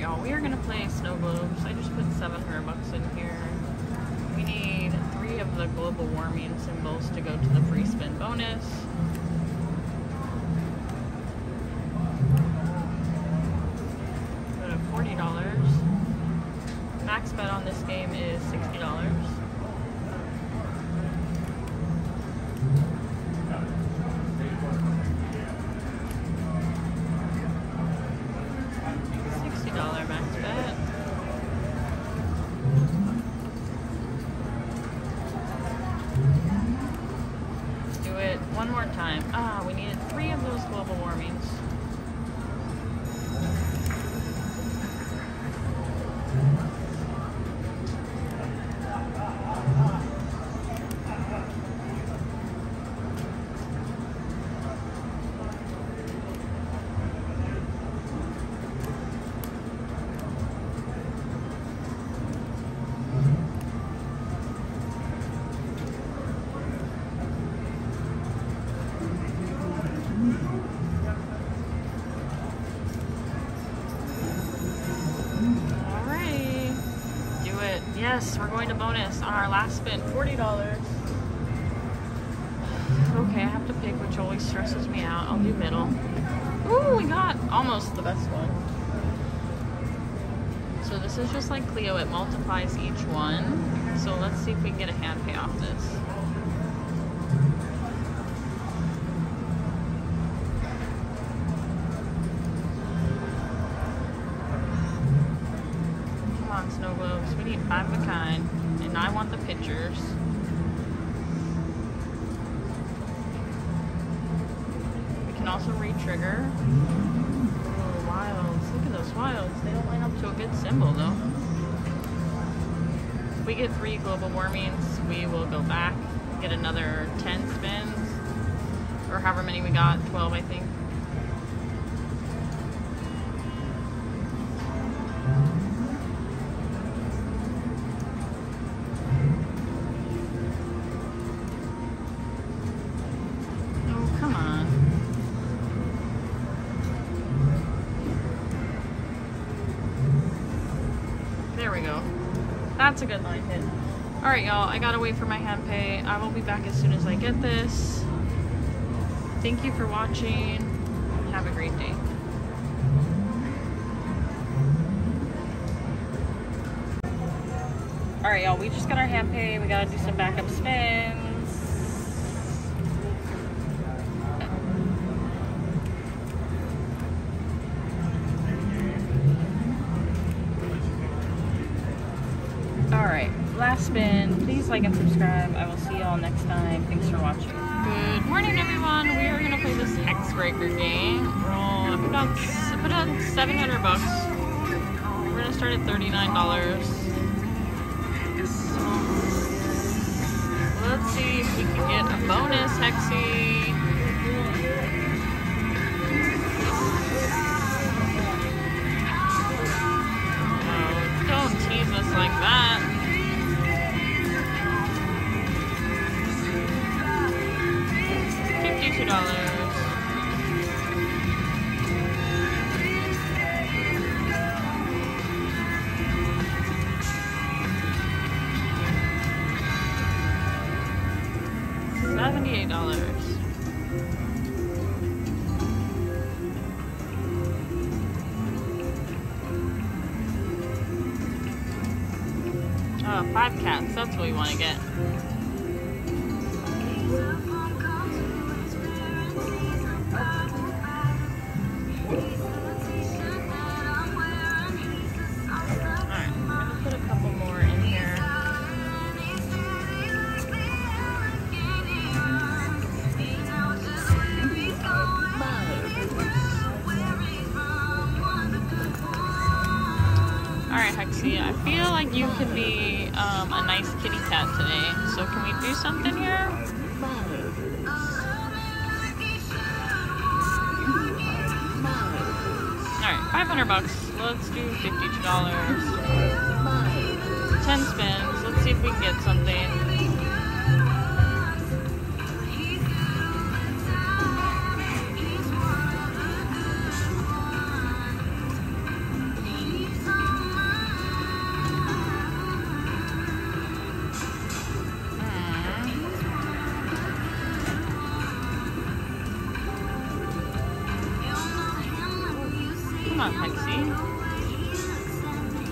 Y'all, we are gonna play snow globes. I just put 700 bucks in here. We need three of the global warming symbols to go to the free spin bonus. Go to $40. Max bet on this game is $60. On our last spin. $40. Okay, I have to pick, which always stresses me out. I'll do middle. Ooh, we got almost the best one. So this is just like Cleo. it multiplies each one. So let's see if we can get a hand pay off this. Come on, snow globes. We need five of a kind. And I want the pictures. We can also re-trigger. Oh, wilds. Look at those wilds. They don't line up to a good symbol, though. If we get three global warmings, we will go back, get another 10 spins. Or however many we got. 12, I think. That's a good line hit. Alright, y'all. I gotta wait for my hand pay. I will be back as soon as I get this. Thank you for watching. Have a great day. Alright, y'all. We just got our hand pay. We gotta do some backup spins. Please like and subscribe. I will see y'all next time. Thanks for watching. Good morning, everyone. We are going to play this Hex Breaker game. Roll, I put on, I put on 700 bucks. We're going to start at $39. So, let's see if we can get a bonus Hexy. Dollars. Oh, five cats. That's what we want to get. Alright, Hexy, I feel like you could be um, a nice kitty cat today. So can we do something here? Alright, 500 bucks. Let's do $52. 10 spins. Let's see if we can get something.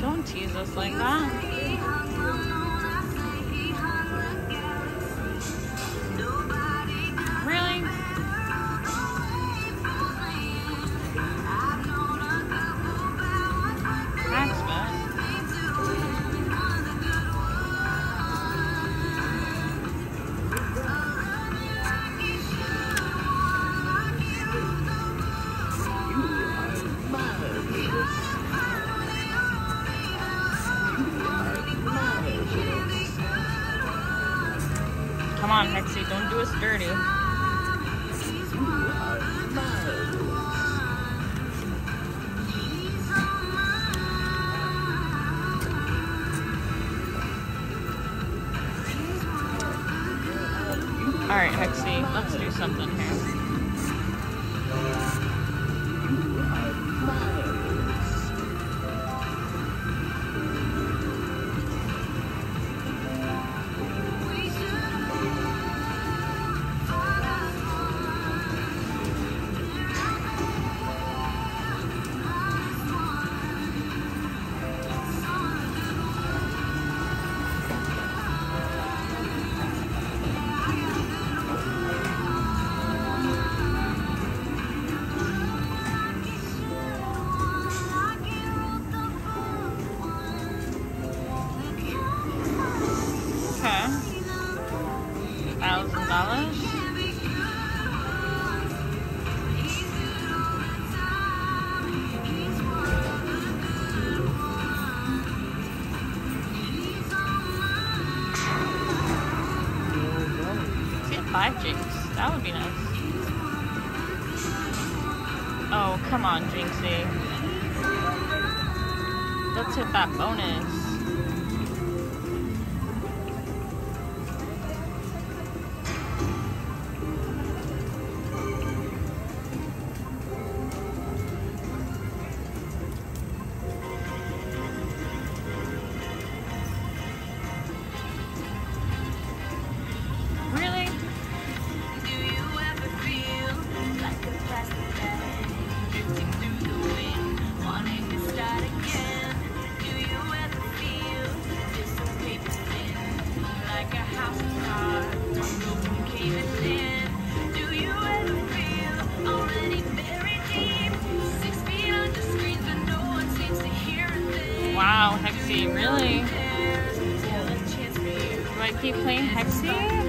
Don't tease us like that. Come on, Hexie, don't do us dirty. Alright, Hexie, let's do something here. Oh, come on, Jinxie. Let's hit that bonus. Wow, Hexy, really? Do I keep playing Hexy?